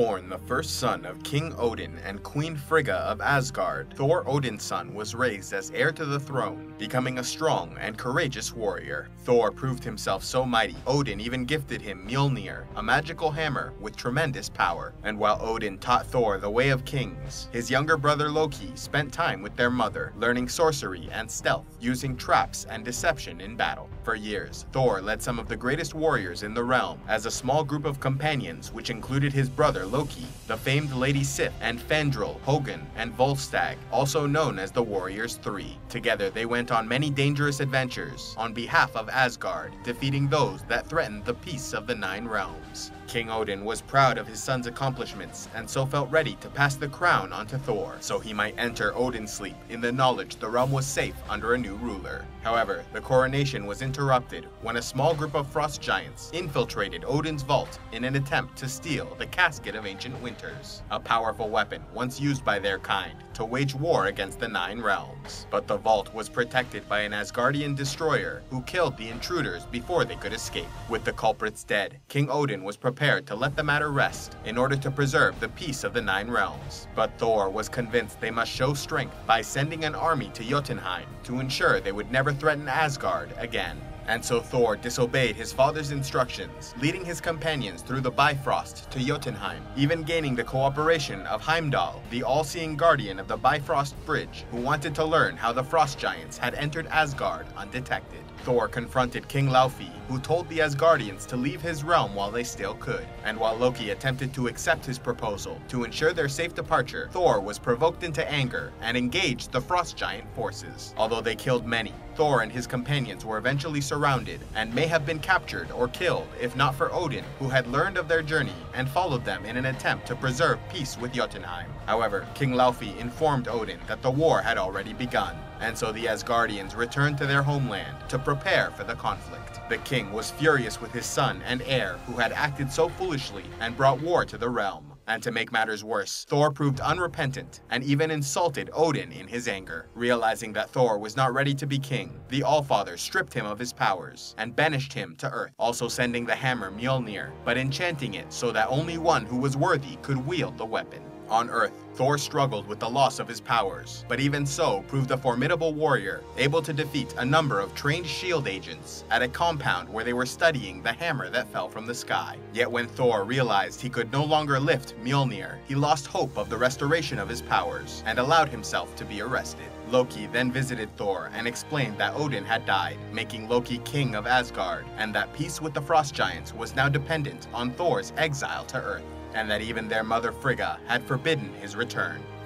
Born the first son of King Odin and Queen Frigga of Asgard, Thor Odinson was raised as heir to the throne, becoming a strong and courageous warrior. Thor proved himself so mighty, Odin even gifted him Mjolnir, a magical hammer with tremendous power. And while Odin taught Thor the way of kings, his younger brother Loki spent time with their mother, learning sorcery and stealth, using traps and deception in battle. For years, Thor led some of the greatest warriors in the realm as a small group of companions which included his brother Loki, the famed Lady Sif, and Fandral, Hogun, and Volstagg, also known as the Warriors Three. Together, they went on many dangerous adventures on behalf of Asgard, defeating those that threatened the peace of the Nine Realms. King Odin was proud of his son's accomplishments and so felt ready to pass the crown onto Thor so he might enter Odin's sleep in the knowledge the realm was safe under a new ruler. However, the coronation was interrupted when a small group of frost giants infiltrated Odin's vault in an attempt to steal the Casket of Ancient Winters, a powerful weapon once used by their kind to wage war against the Nine Realms. But the vault was protected by an Asgardian destroyer who killed the intruders before they could escape. With the culprits dead, King Odin was prepared prepared to let the matter rest in order to preserve the peace of the Nine Realms. But Thor was convinced they must show strength by sending an army to Jotunheim to ensure they would never threaten Asgard again. And so Thor disobeyed his father's instructions, leading his companions through the Bifrost to Jotunheim, even gaining the cooperation of Heimdall, the all-seeing guardian of the Bifrost Bridge, who wanted to learn how the Frost Giants had entered Asgard undetected. Thor confronted King Laufey, who told the Asgardians to leave his realm while they still could. And while Loki attempted to accept his proposal to ensure their safe departure, Thor was provoked into anger and engaged the Frost Giant forces. Although they killed many, Thor and his companions were eventually surrounded and may have been captured or killed if not for Odin, who had learned of their journey and followed them in an attempt to preserve peace with Jotunheim. However, King Laufey informed Odin that the war had already begun, and so the Asgardians returned to their homeland to prepare for the conflict. The king was furious with his son and heir who had acted so foolishly and brought war to the realm. And to make matters worse, Thor proved unrepentant and even insulted Odin in his anger. Realizing that Thor was not ready to be king, the Allfather stripped him of his powers and banished him to Earth, also sending the hammer Mjolnir, but enchanting it so that only one who was worthy could wield the weapon. On Earth, Thor struggled with the loss of his powers, but even so proved a formidable warrior, able to defeat a number of trained S.H.I.E.L.D. agents at a compound where they were studying the hammer that fell from the sky. Yet when Thor realized he could no longer lift Mjolnir, he lost hope of the restoration of his powers and allowed himself to be arrested. Loki then visited Thor and explained that Odin had died, making Loki king of Asgard, and that peace with the Frost Giants was now dependent on Thor's exile to Earth and that even their mother Frigga had forbidden his return.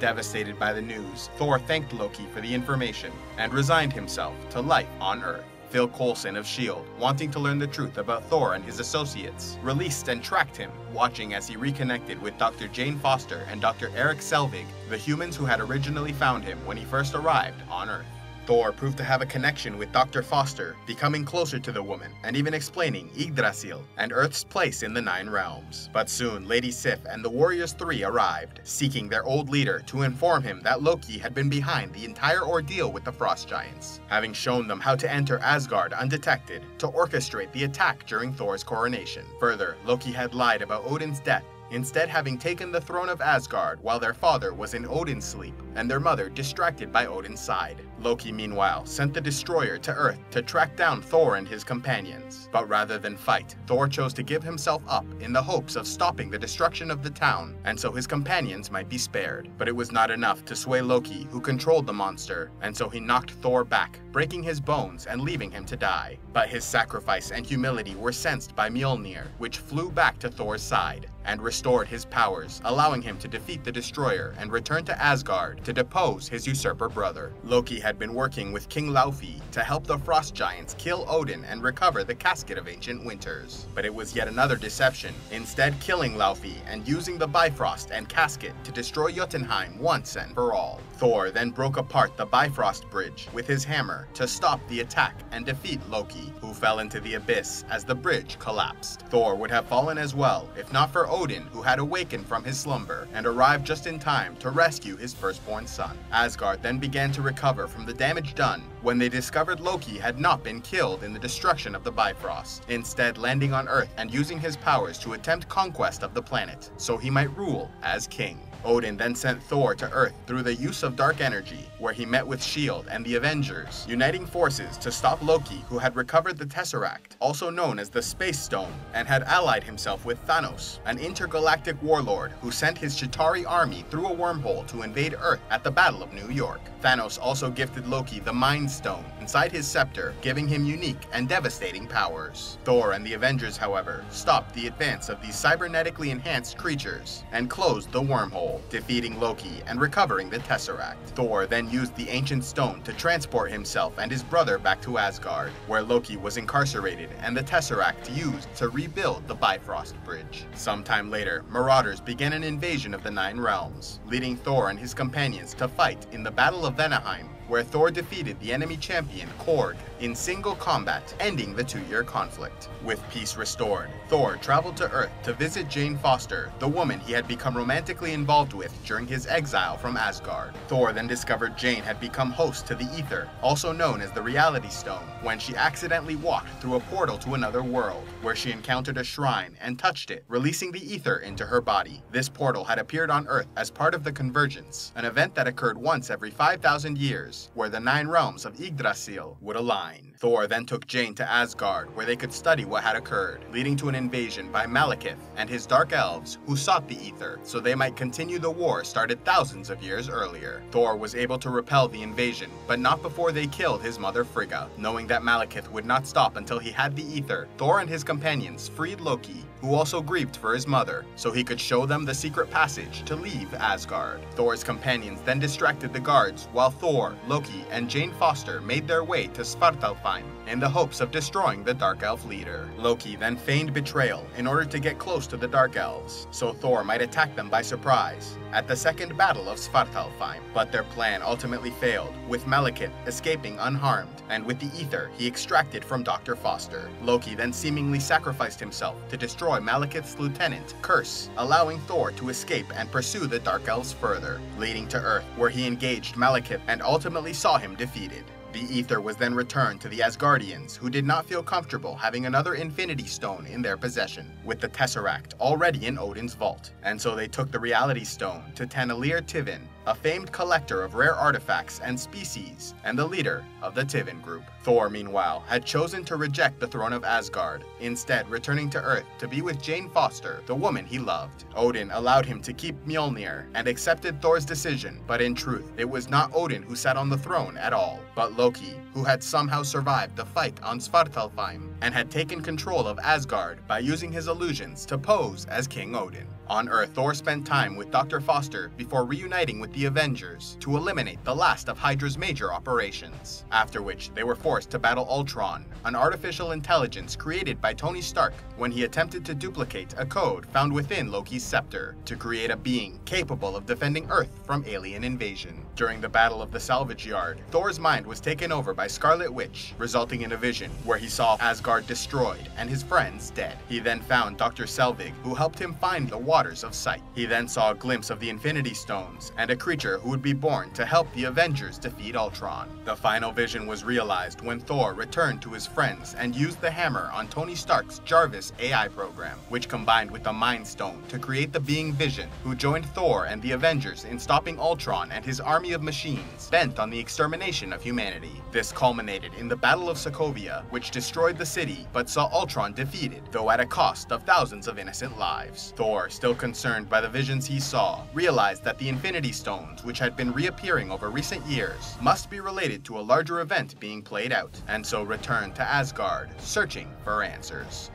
Devastated by the news, Thor thanked Loki for the information and resigned himself to life on Earth. Phil Coulson of S.H.I.E.L.D., wanting to learn the truth about Thor and his associates, released and tracked him, watching as he reconnected with Dr. Jane Foster and Dr. Eric Selvig, the humans who had originally found him when he first arrived on Earth. Thor proved to have a connection with Dr. Foster, becoming closer to the woman, and even explaining Yggdrasil and Earth's place in the Nine Realms. But soon, Lady Sif and the Warriors Three arrived, seeking their old leader to inform him that Loki had been behind the entire ordeal with the Frost Giants, having shown them how to enter Asgard undetected to orchestrate the attack during Thor's coronation. Further, Loki had lied about Odin's death instead having taken the throne of Asgard while their father was in Odin's sleep and their mother distracted by Odin's side. Loki, meanwhile, sent the destroyer to Earth to track down Thor and his companions. But rather than fight, Thor chose to give himself up in the hopes of stopping the destruction of the town, and so his companions might be spared. But it was not enough to sway Loki, who controlled the monster, and so he knocked Thor back, breaking his bones and leaving him to die. But his sacrifice and humility were sensed by Mjolnir, which flew back to Thor's side and restored his powers, allowing him to defeat the destroyer and return to Asgard to depose his usurper brother. Loki had been working with King Laufey to help the Frost Giants kill Odin and recover the Casket of Ancient Winters. But it was yet another deception, instead killing Laufey and using the Bifrost and Casket to destroy Jotunheim once and for all. Thor then broke apart the Bifrost Bridge with his hammer to stop the attack and defeat Loki, who fell into the abyss as the bridge collapsed. Thor would have fallen as well if not for Odin, who had awakened from his slumber and arrived just in time to rescue his firstborn son. Asgard then began to recover from the damage done when they discovered Loki had not been killed in the destruction of the Bifrost, instead landing on Earth and using his powers to attempt conquest of the planet so he might rule as king. Odin then sent Thor to Earth through the use of dark energy, where he met with S.H.I.E.L.D. and the Avengers, uniting forces to stop Loki, who had recovered the Tesseract, also known as the Space Stone, and had allied himself with Thanos, an intergalactic warlord who sent his Chitauri army through a wormhole to invade Earth at the Battle of New York. Thanos also gifted Loki the Mind Stone inside his scepter, giving him unique and devastating powers. Thor and the Avengers, however, stopped the advance of these cybernetically enhanced creatures and closed the wormhole defeating Loki and recovering the Tesseract. Thor then used the ancient stone to transport himself and his brother back to Asgard, where Loki was incarcerated and the Tesseract used to rebuild the Bifrost Bridge. Sometime later, marauders began an invasion of the Nine Realms, leading Thor and his companions to fight in the Battle of Vanaheim where Thor defeated the enemy champion, Korg, in single combat, ending the two-year conflict. With peace restored, Thor traveled to Earth to visit Jane Foster, the woman he had become romantically involved with during his exile from Asgard. Thor then discovered Jane had become host to the Aether, also known as the Reality Stone, when she accidentally walked through a portal to another world, where she encountered a shrine and touched it, releasing the Aether into her body. This portal had appeared on Earth as part of the Convergence, an event that occurred once every 5,000 years where the nine realms of Yggdrasil would align. Thor then took Jane to Asgard, where they could study what had occurred, leading to an invasion by Malekith and his Dark Elves, who sought the Aether, so they might continue the war started thousands of years earlier. Thor was able to repel the invasion, but not before they killed his mother Frigga. Knowing that Malekith would not stop until he had the Aether, Thor and his companions freed Loki, who also grieved for his mother, so he could show them the secret passage to leave Asgard. Thor's companions then distracted the guards, while Thor, Loki, and Jane Foster made their way to Svartalfheim in the hopes of destroying the Dark Elf leader. Loki then feigned betrayal in order to get close to the Dark Elves, so Thor might attack them by surprise at the Second Battle of Svartalfheim. But their plan ultimately failed, with Malekith escaping unharmed, and with the Aether he extracted from Dr. Foster. Loki then seemingly sacrificed himself to destroy Malekith's lieutenant, Kurse, allowing Thor to escape and pursue the Dark Elves further, leading to Earth, where he engaged Malekith and ultimately saw him defeated. The Aether was then returned to the Asgardians, who did not feel comfortable having another Infinity Stone in their possession, with the Tesseract already in Odin's vault, and so they took the Reality Stone to Taneleer Tivan, a famed collector of rare artifacts and species, and the leader of the Tivan group. Thor, meanwhile, had chosen to reject the throne of Asgard, instead returning to Earth to be with Jane Foster, the woman he loved. Odin allowed him to keep Mjolnir and accepted Thor's decision, but in truth, it was not Odin who sat on the throne at all, but Loki, who had somehow survived the fight on Svartalfheim and had taken control of Asgard by using his illusions to pose as King Odin. On Earth, Thor spent time with Dr. Foster before reuniting with the Avengers to eliminate the last of Hydra's major operations, after which they were forced to battle Ultron, an artificial intelligence created by Tony Stark when he attempted to duplicate a code found within Loki's scepter to create a being capable of defending Earth from alien invasion. During the Battle of the Salvage Yard, Thor's mind was taken over by Scarlet Witch, resulting in a vision where he saw Asgard destroyed and his friends dead. He then found Dr. Selvig, who helped him find the waters of sight. He then saw a glimpse of the Infinity Stones and a creature who would be born to help the Avengers defeat Ultron. The final vision was realized when Thor returned to his friends and used the hammer on Tony Stark's Jarvis AI program, which combined with the Mind Stone to create the being Vision, who joined Thor and the Avengers in stopping Ultron and his army of machines, bent on the extermination of humanity. This culminated in the Battle of Sokovia, which destroyed the city but saw Ultron defeated, though at a cost of thousands of innocent lives. Thor, still concerned by the visions he saw, realized that the Infinity Stones, which had been reappearing over recent years, must be related to a larger event being played out, and so returned to Asgard, searching for answers.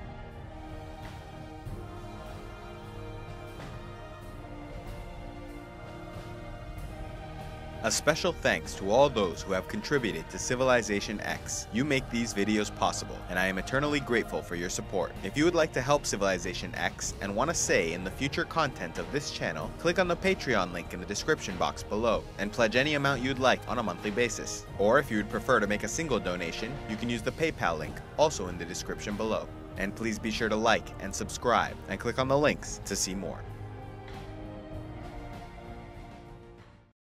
A special thanks to all those who have contributed to Civilization Ex. You make these videos possible, and I am eternally grateful for your support. If you would like to help Civilization Ex and want to say in the future content of this channel, click on the Patreon link in the description box below, and pledge any amount you'd like on a monthly basis. Or if you would prefer to make a single donation, you can use the PayPal link, also in the description below. And please be sure to like and subscribe, and click on the links to see more.